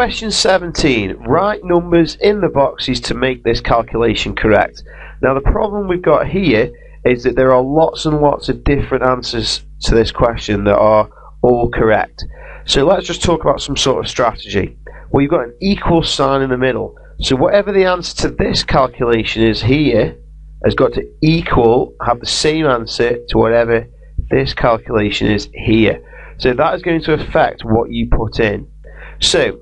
question 17. Write numbers in the boxes to make this calculation correct. Now the problem we've got here is that there are lots and lots of different answers to this question that are all correct. So let's just talk about some sort of strategy. Well, you've got an equal sign in the middle. So whatever the answer to this calculation is here has got to equal, have the same answer to whatever this calculation is here. So that is going to affect what you put in. So,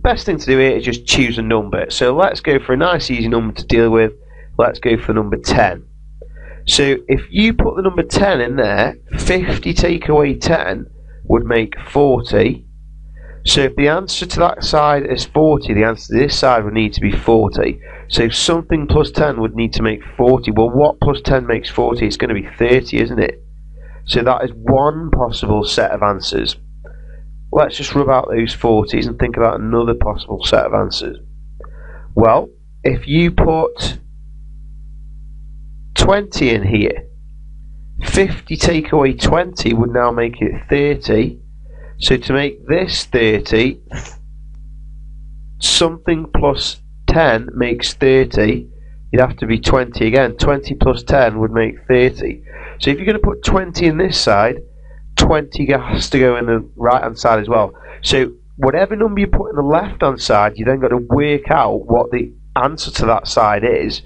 best thing to do here is just choose a number. So let's go for a nice easy number to deal with. Let's go for number 10. So if you put the number 10 in there, 50 take away 10 would make 40. So if the answer to that side is 40, the answer to this side would need to be 40. So if something plus 10 would need to make 40. Well, what plus 10 makes 40? It's going to be 30, isn't it? So that is one possible set of answers. Let's just rub out those 40s and think about another possible set of answers. Well, if you put 20 in here, 50 take away 20 would now make it 30. So to make this 30, something plus 10 makes 30. You'd have to be 20 again. 20 plus 10 would make 30. So if you're going to put 20 in this side, 20 has to go in the right hand side as well. So whatever number you put in the left hand side, you then got to work out what the answer to that side is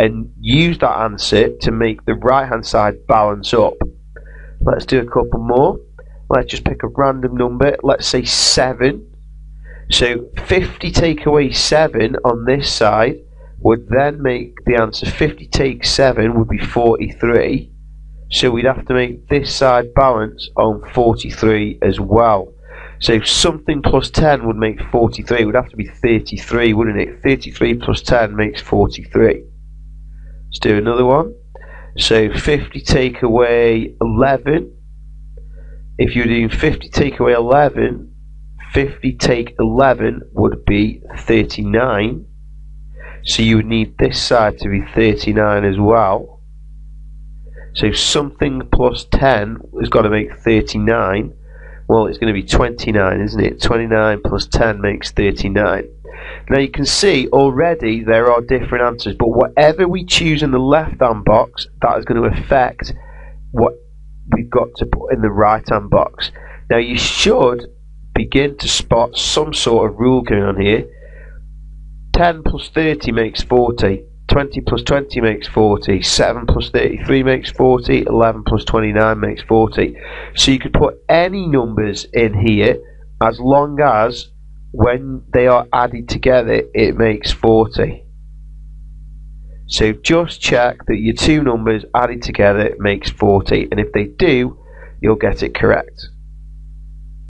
and use that answer to make the right hand side balance up. Let's do a couple more. Let's just pick a random number. Let's say 7. So 50 take away 7 on this side would then make the answer 50 take 7 would be 43. So we'd have to make this side balance on 43 as well. So something plus 10 would make 43. It would have to be 33, wouldn't it? 33 plus 10 makes 43. Let's do another one. So 50 take away 11. If you're doing 50 take away 11, 50 take 11 would be 39. So you would need this side to be 39 as well. So something plus 10 has got to make 39. Well, it's going to be 29, isn't it? 29 plus 10 makes 39. Now you can see already there are different answers, but whatever we choose in the left hand box, that is going to affect what we've got to put in the right hand box. Now you should begin to spot some sort of rule going on here. 10 plus 30 makes 40. 20 plus 20 makes 40, 7 plus 33 makes 40, 11 plus 29 makes 40. So you could put any numbers in here as long as when they are added together it makes 40. So just check that your two numbers added together makes 40 and if they do you'll get it correct.